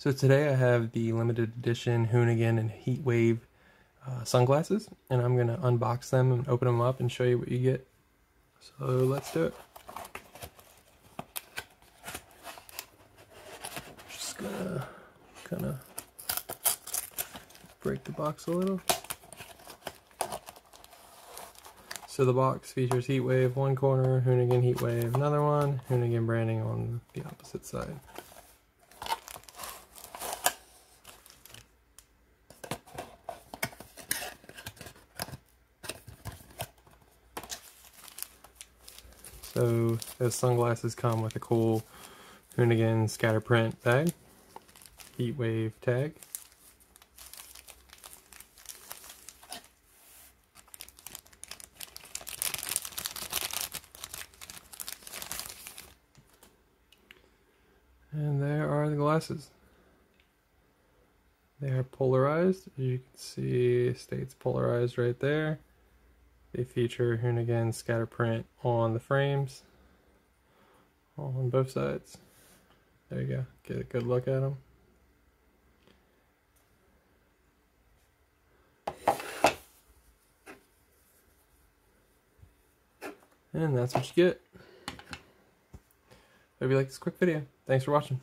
So today I have the limited edition Hoonigan and Heatwave uh, sunglasses, and I'm going to unbox them and open them up and show you what you get. So let's do it. Just gonna kind of break the box a little. So the box features Heatwave one corner, Hoonigan Heatwave another one, Hoonigan branding on the opposite side. So those sunglasses come with a cool Hoonigan scatter print bag, Heatwave tag, And there are the glasses. They are polarized. As you can see, states polarized right there. They feature Hoonigan scatter print on the frames, on both sides. There you go. Get a good look at them. And that's what you get. Hope you like this quick video. Thanks for watching.